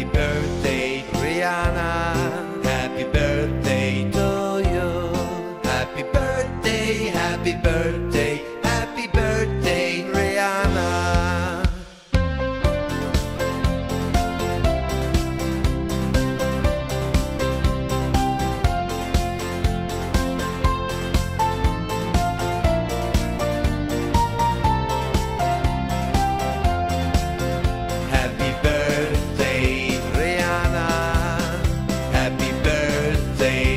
Happy birthday, Rihanna. Happy birthday to you. Happy birthday, happy birthday. they